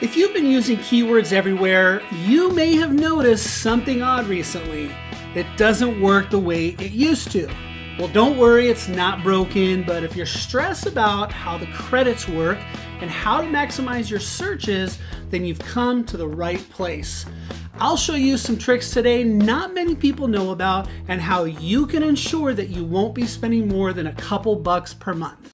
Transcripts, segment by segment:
If you've been using keywords everywhere, you may have noticed something odd recently. It doesn't work the way it used to. Well, don't worry, it's not broken, but if you're stressed about how the credits work and how to maximize your searches, then you've come to the right place. I'll show you some tricks today not many people know about and how you can ensure that you won't be spending more than a couple bucks per month.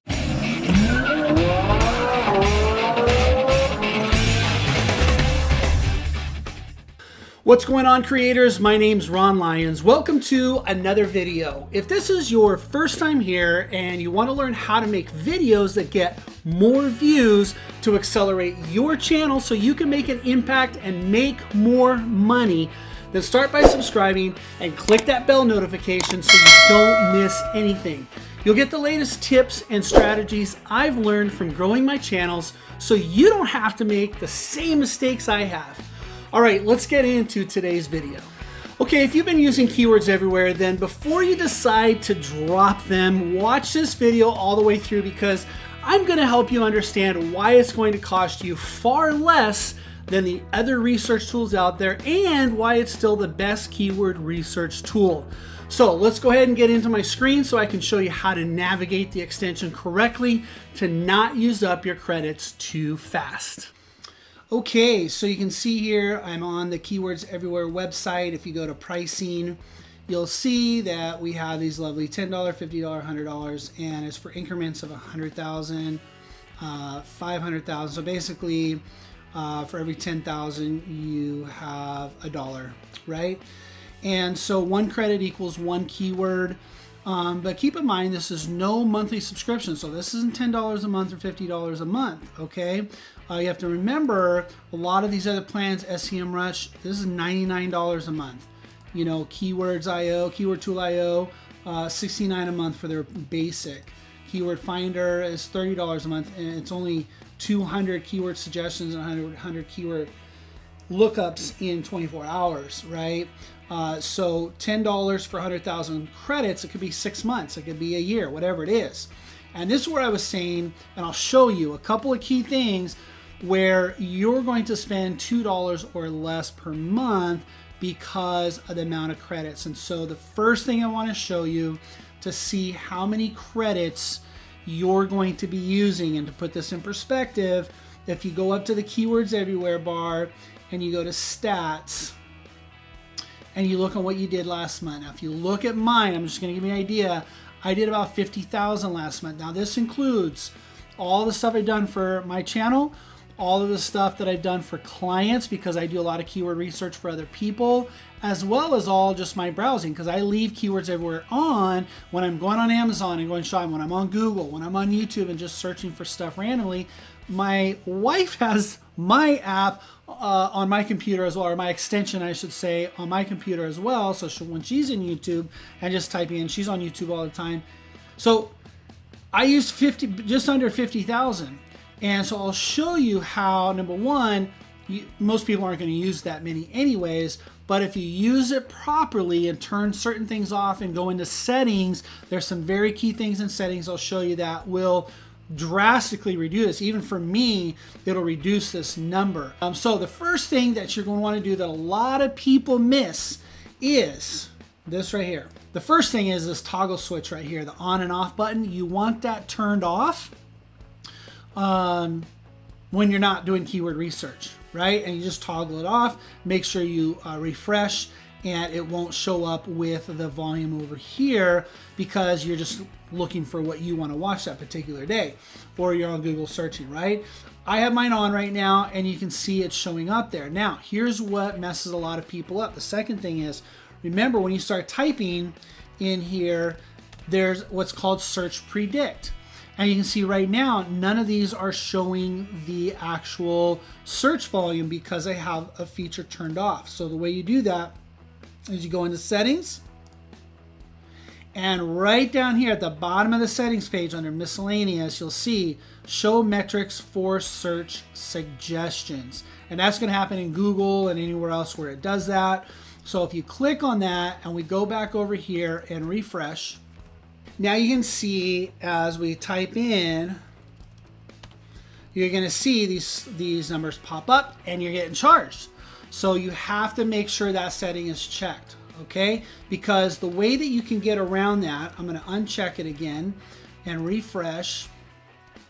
What's going on creators? My name's Ron Lyons. Welcome to another video. If this is your first time here and you want to learn how to make videos that get more views to accelerate your channel so you can make an impact and make more money, then start by subscribing and click that bell notification so you don't miss anything. You'll get the latest tips and strategies I've learned from growing my channels so you don't have to make the same mistakes I have. All right, let's get into today's video. Okay, if you've been using keywords everywhere, then before you decide to drop them, watch this video all the way through because I'm gonna help you understand why it's going to cost you far less than the other research tools out there and why it's still the best keyword research tool. So let's go ahead and get into my screen so I can show you how to navigate the extension correctly to not use up your credits too fast. Okay, so you can see here I'm on the Keywords Everywhere website. If you go to pricing, you'll see that we have these lovely $10, $50, $100, and it's for increments of 100,000, uh, 500,000. So basically, uh, for every 10,000, you have a dollar, right? And so one credit equals one keyword. Um, but keep in mind, this is no monthly subscription. So this isn't $10 a month or $50 a month, okay? Uh, you have to remember a lot of these other plans, SEMrush, this is $99 a month. You know, Keywords IO, Keyword Tool IO, uh, 69 a month for their basic. Keyword Finder is $30 a month, and it's only 200 keyword suggestions and 100, 100 keyword lookups in 24 hours, right? Uh, so $10 for 100,000 credits, it could be six months, it could be a year, whatever it is. And this is where I was saying, and I'll show you a couple of key things where you're going to spend $2 or less per month because of the amount of credits. And so the first thing I want to show you to see how many credits you're going to be using and to put this in perspective, if you go up to the keywords everywhere bar and you go to stats and you look at what you did last month. Now, if you look at mine, I'm just going to give you an idea. I did about 50,000 last month. Now, this includes all the stuff I've done for my channel, all of the stuff that I've done for clients because I do a lot of keyword research for other people, as well as all just my browsing because I leave keywords everywhere on when I'm going on Amazon and going shopping, when I'm on Google, when I'm on YouTube and just searching for stuff randomly. My wife has my app uh, on my computer as well, or my extension, I should say, on my computer as well. So she, when she's in YouTube and just typing in, she's on YouTube all the time. So I use 50, just under 50,000. And so I'll show you how, number one, you, most people aren't going to use that many anyways, but if you use it properly and turn certain things off and go into settings, there's some very key things in settings I'll show you that will drastically reduce. This. Even for me, it'll reduce this number. Um, so the first thing that you're going to want to do that a lot of people miss is this right here. The first thing is this toggle switch right here, the on and off button. You want that turned off um, when you're not doing keyword research, right? And you just toggle it off. Make sure you uh, refresh and it won't show up with the volume over here because you're just looking for what you want to watch that particular day or you're on Google searching, right? I have mine on right now and you can see it showing up there. Now, here's what messes a lot of people up. The second thing is, remember when you start typing in here, there's what's called search predict. And you can see right now, none of these are showing the actual search volume because I have a feature turned off. So the way you do that is you go into settings, and right down here at the bottom of the settings page under miscellaneous, you'll see show metrics for search suggestions. And that's going to happen in Google and anywhere else where it does that. So if you click on that and we go back over here and refresh, now you can see as we type in you're going to see these these numbers pop up and you're getting charged. So you have to make sure that setting is checked, okay? Because the way that you can get around that, I'm going to uncheck it again and refresh.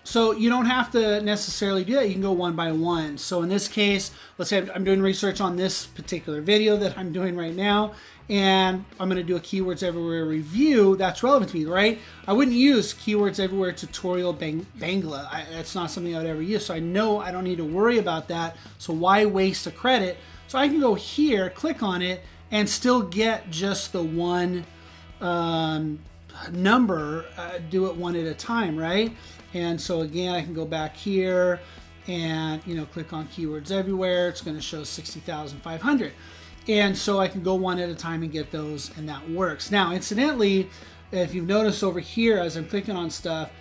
So you don't have to necessarily do that. You can go one by one. So in this case, let's say I'm doing research on this particular video that I'm doing right now, and I'm going to do a Keywords Everywhere review that's relevant to me, right? I wouldn't use Keywords Everywhere tutorial bang, Bangla. I, that's not something I'd ever use. So I know I don't need to worry about that. So why waste a credit? So I can go here, click on it, and still get just the one um, number, uh, do it one at a time, right? And so again, I can go back here and, you know, click on keywords everywhere. It's going to show 60,500. And so I can go one at a time and get those and that works. Now, incidentally, if you've noticed over here as I'm clicking on stuff,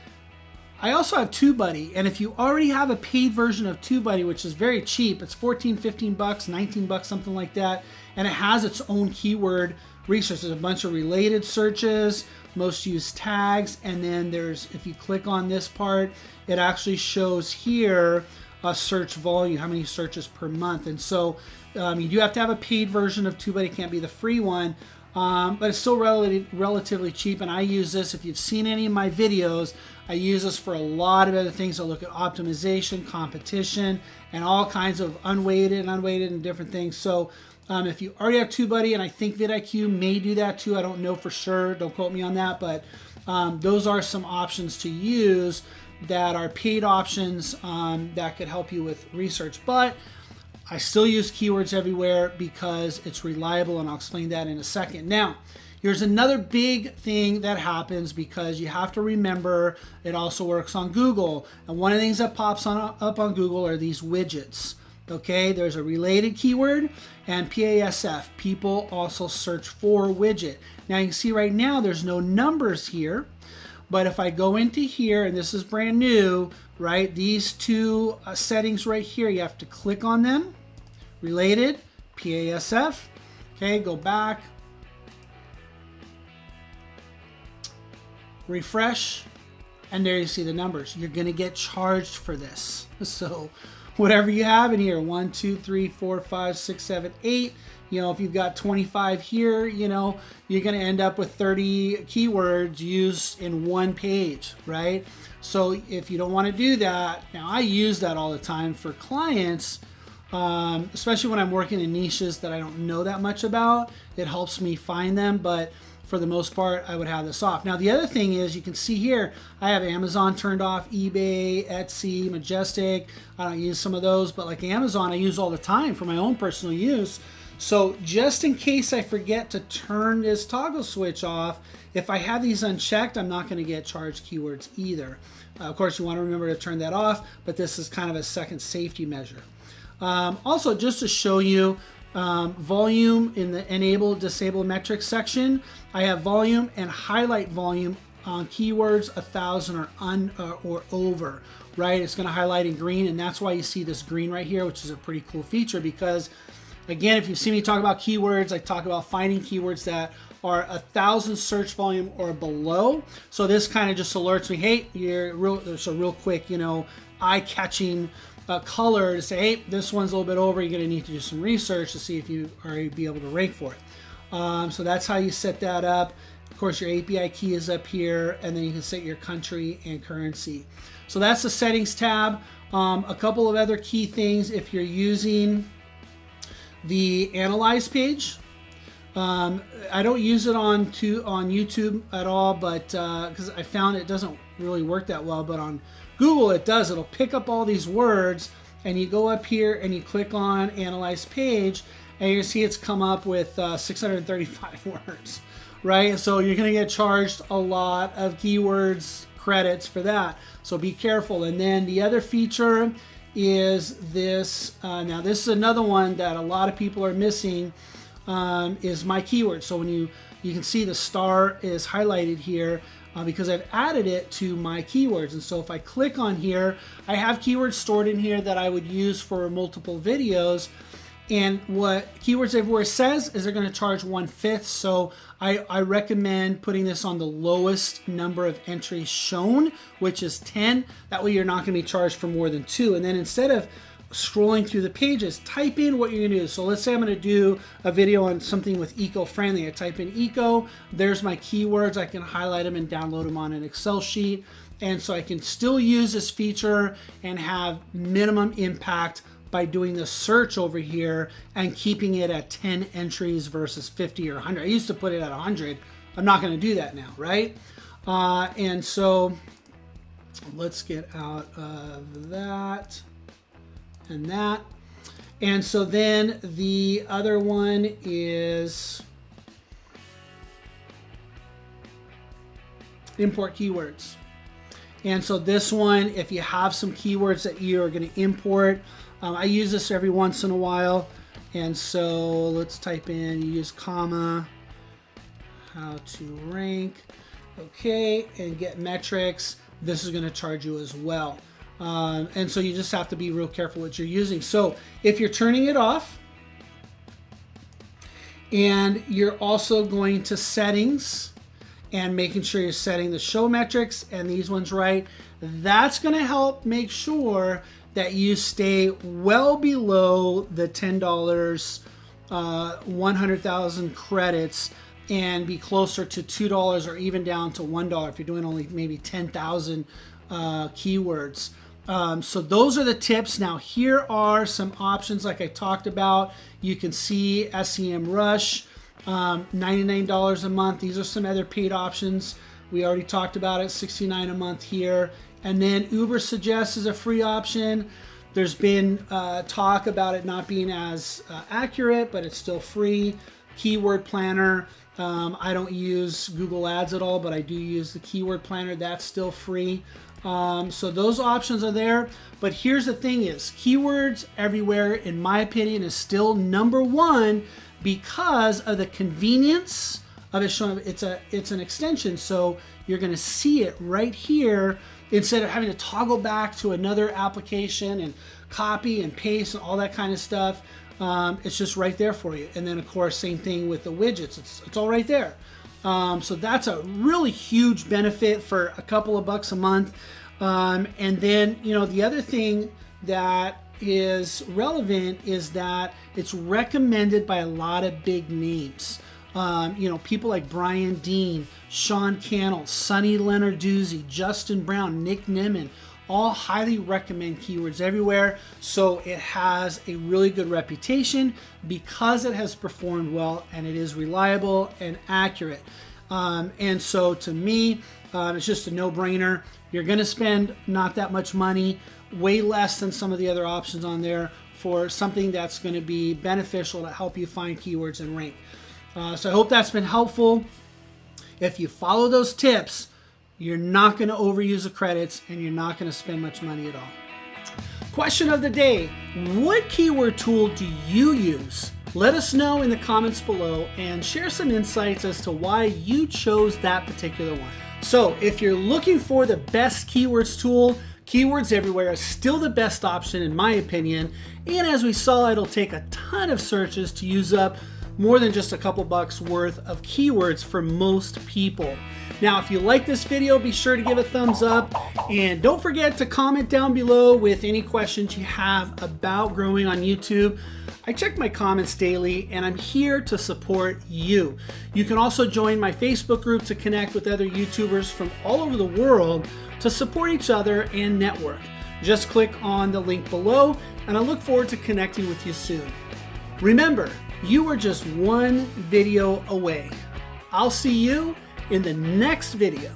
I also have TubeBuddy, and if you already have a paid version of TubeBuddy, which is very cheap, it's 14, 15 bucks, 19 bucks, something like that, and it has its own keyword research. There's a bunch of related searches, most used tags, and then there's, if you click on this part, it actually shows here a search volume, how many searches per month. And so um, you do have to have a paid version of TubeBuddy, it can't be the free one. Um, but it's still relatively, relatively cheap and I use this if you've seen any of my videos I use this for a lot of other things I look at optimization competition and all kinds of unweighted and unweighted and different things so um, if you already have TubeBuddy, and I think vidIQ may do that too, I don't know for sure, don't quote me on that, but um, those are some options to use that are paid options um, that could help you with research. But I still use keywords everywhere because it's reliable, and I'll explain that in a second. Now, here's another big thing that happens because you have to remember it also works on Google. And one of the things that pops on, up on Google are these widgets. Okay, there's a related keyword and PASF. People also search for widget. Now you can see right now there's no numbers here, but if I go into here, and this is brand new, right, these two uh, settings right here, you have to click on them. Related, PASF. Okay, go back. Refresh, and there you see the numbers. You're gonna get charged for this. So whatever you have in here. One two three four five six seven eight. You know if you've got 25 here you know you're going to end up with 30 keywords used in one page right? So if you don't want to do that now i use that all the time for clients um, especially when i'm working in niches that i don't know that much about. It helps me find them but for the most part, I would have this off. Now, the other thing is you can see here, I have Amazon turned off, eBay, Etsy, Majestic. I don't use some of those, but like Amazon, I use all the time for my own personal use. So just in case I forget to turn this toggle switch off, if I have these unchecked, I'm not going to get charged keywords either. Uh, of course, you want to remember to turn that off, but this is kind of a second safety measure. Um, also, just to show you, um, volume in the enable disable metrics section. I have volume and highlight volume on keywords a thousand or un uh, or over right it's going to highlight in green and that's why you see this green right here which is a pretty cool feature because again if you see me talk about keywords I talk about finding keywords that are a thousand search volume or below so this kind of just alerts me hey you're real real quick you know eye-catching uh, color to say, hey, this one's a little bit over. You're going to need to do some research to see if you are be able to rank for it. Um, so that's how you set that up. Of course, your API key is up here, and then you can set your country and currency. So that's the settings tab. Um, a couple of other key things if you're using the analyze page. Um, I don't use it on to on YouTube at all, but because uh, I found it doesn't really work that well. But on Google, it does. It'll pick up all these words, and you go up here and you click on Analyze Page, and you see it's come up with uh, 635 words, right? So you're to get charged a lot of keywords credits for that. So be careful. And then the other feature is this. Uh, now, this is another one that a lot of people are missing. Um, is my keyword. So when you you can see the star is highlighted here uh, because I've added it to my keywords. And so if I click on here, I have keywords stored in here that I would use for multiple videos. And what Keywords Everywhere says is they're going to charge one fifth. So I, I recommend putting this on the lowest number of entries shown, which is 10. That way you're not going to be charged for more than two. And then instead of scrolling through the pages, type in what you're gonna do. So let's say I'm gonna do a video on something with eco-friendly. I type in eco, there's my keywords. I can highlight them and download them on an Excel sheet. And so I can still use this feature and have minimum impact by doing the search over here and keeping it at 10 entries versus 50 or 100. I used to put it at 100. I'm not gonna do that now, right? Uh, and so let's get out of that and that. And so then the other one is import keywords. And so this one, if you have some keywords that you are going to import, um, I use this every once in a while. And so let's type in, use comma, how to rank, okay, and get metrics. This is going to charge you as well. Um, and so you just have to be real careful what you're using. So if you're turning it off, and you're also going to settings and making sure you're setting the show metrics and these ones right, that's going to help make sure that you stay well below the $10, uh, 100,000 credits and be closer to $2 or even down to $1 if you're doing only maybe 10,000 uh, keywords. Um, so those are the tips. Now here are some options like I talked about. You can see SEMrush, um, $99 a month. These are some other paid options. We already talked about it, 69 a month here. And then Uber Ubersuggest is a free option. There's been uh, talk about it not being as uh, accurate, but it's still free. Keyword Planner. Um, I don't use Google Ads at all, but I do use the Keyword Planner. That's still free. Um, so those options are there. But here's the thing is keywords everywhere, in my opinion, is still number one because of the convenience of it showing it's a it's an extension. So you're gonna see it right here instead of having to toggle back to another application and copy and paste and all that kind of stuff. Um, it's just right there for you. And then of course, same thing with the widgets. It's, it's all right there. Um, so that's a really huge benefit for a couple of bucks a month. Um, and then, you know, the other thing that is relevant is that it's recommended by a lot of big names. Um, you know, people like Brian Dean, Sean Cannell, Sunny Lenarduzzi, Justin Brown, Nick Nimmin, all highly recommend keywords everywhere. So it has a really good reputation because it has performed well and it is reliable and accurate. Um, and so to me, um, it's just a no brainer. You're going to spend not that much money, way less than some of the other options on there for something that's going to be beneficial to help you find keywords and rank. Uh, so I hope that's been helpful. If you follow those tips, you're not going to overuse the credits and you're not going to spend much money at all. Question of the day What keyword tool do you use? Let us know in the comments below and share some insights as to why you chose that particular one. So, if you're looking for the best keywords tool, Keywords Everywhere is still the best option in my opinion, and as we saw, it'll take a ton of searches to use up more than just a couple bucks worth of keywords for most people. Now, if you like this video, be sure to give a thumbs up and don't forget to comment down below with any questions you have about growing on YouTube. I check my comments daily and I'm here to support you. You can also join my Facebook group to connect with other YouTubers from all over the world to support each other and network. Just click on the link below and I look forward to connecting with you soon. Remember, you are just one video away. I'll see you in the next video.